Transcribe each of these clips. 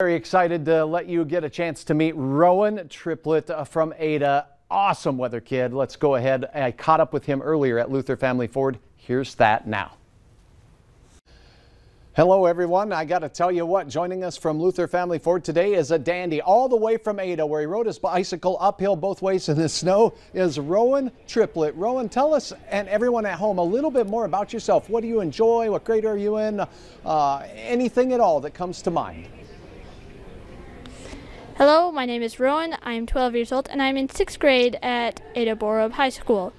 Very excited to let you get a chance to meet Rohin Triplett uh, from Ada. Awesome weather kid. Let's go ahead. I caught up with him earlier at Luther Family Ford. Here's that now. Hello everyone. I got to tell you what, joining us from Luther Family Ford today is a dandy all the way from Ada where he rode his bicycle uphill both ways in the snow is Rohin Triplett. Rohin, tell us and everyone at home a little bit more about yourself. What do you enjoy? What grade are you in? Uh, anything at all that comes to mind. Hello, my name is Rohin. I am 12 years old and I'm in 6th grade at Ada Borup High School.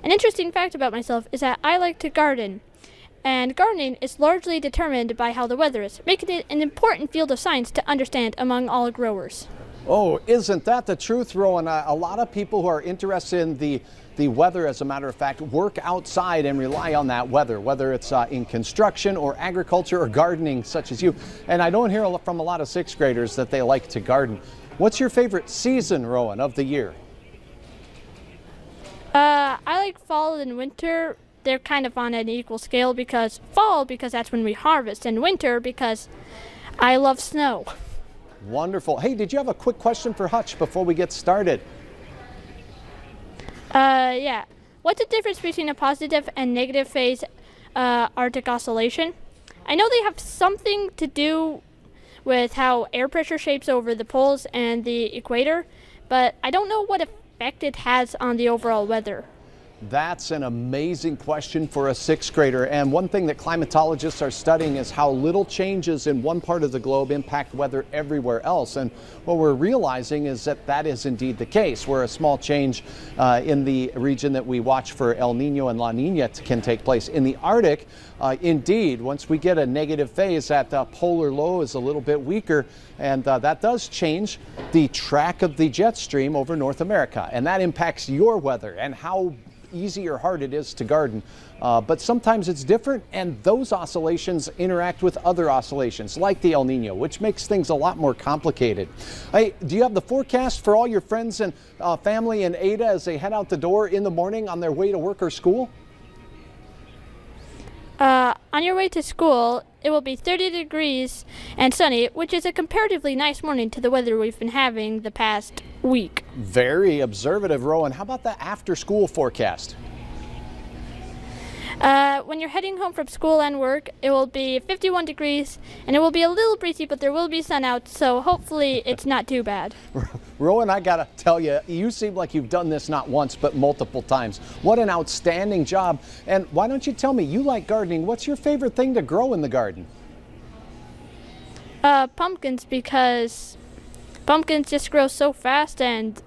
An interesting fact about myself is that I like to garden. And gardening is largely determined by how the weather is, making it an important field of science to understand among all growers. Oh, isn't that the truth, Rohin? A lot of people who are interested in the the weather, as a matter of fact, work outside and rely on that weather, whether it's uh, in construction or agriculture or gardening, such as you. And I don't hear from a lot of sixth graders that they like to garden. What's your favorite season, Rohin, of the year? Uh, I like fall and winter. They're kind of on an equal scale because fall, because that's when we harvest, and winter, because I love snow. Wonderful. Hey, did you have a quick question for Hutch before we get started? Uh, yeah. What's the difference between a positive and negative phase uh, Arctic oscillation? I know they have something to do with how air pressure shapes over the poles and the equator, but I don't know what effect it has on the overall weather. That's an amazing question for a sixth grader. And one thing that climatologists are studying is how little changes in one part of the globe impact weather everywhere else. And what we're realizing is that that is indeed the case, where a small change uh, in the region that we watch for El Nino and La Nina can take place. In the Arctic, uh, indeed, once we get a negative phase, that uh, polar low is a little bit weaker, and uh, that does change the track of the jet stream over North America. And that impacts your weather and how easy or hard it is to garden. Uh, but sometimes it's different, and those oscillations interact with other oscillations, like the El Nino, which makes things a lot more complicated. Hey, do you have the forecast for all your friends and uh, family and Ada as they head out the door in the morning on their way to work or school? Uh, on your way to school, it will be 30 degrees and sunny, which is a comparatively nice morning to the weather we've been having the past week. Very observative, Rohin. How about the after school forecast? Uh, when you're heading home from school and work, it will be 51 degrees and it will be a little breezy, but there will be sun out, so hopefully it's not too bad. Rohin, I gotta tell you, you seem like you've done this not once, but multiple times. What an outstanding job. And why don't you tell me, you like gardening, what's your favorite thing to grow in the garden? Uh, pumpkins, because pumpkins just grow so fast and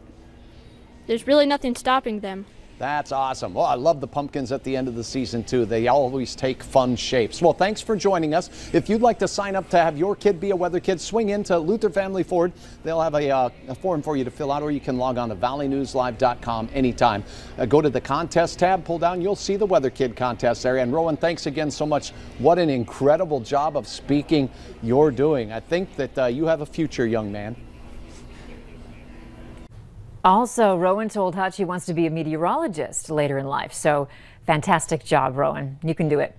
there's really nothing stopping them. That's awesome. Well, I love the pumpkins at the end of the season, too. They always take fun shapes. Well, thanks for joining us. If you'd like to sign up to have your kid be a weather kid, swing into Luther Family Ford. They'll have a, uh, a form for you to fill out, or you can log on to valleynewslive.com anytime. Uh, go to the contest tab, pull down, you'll see the weather kid contest there. And Rohin, thanks again so much. What an incredible job of speaking you're doing. I think that uh, you have a future, young man. Also, Rohin told Hutch he wants to be a meteorologist later in life. So fantastic job, Rohin. You can do it.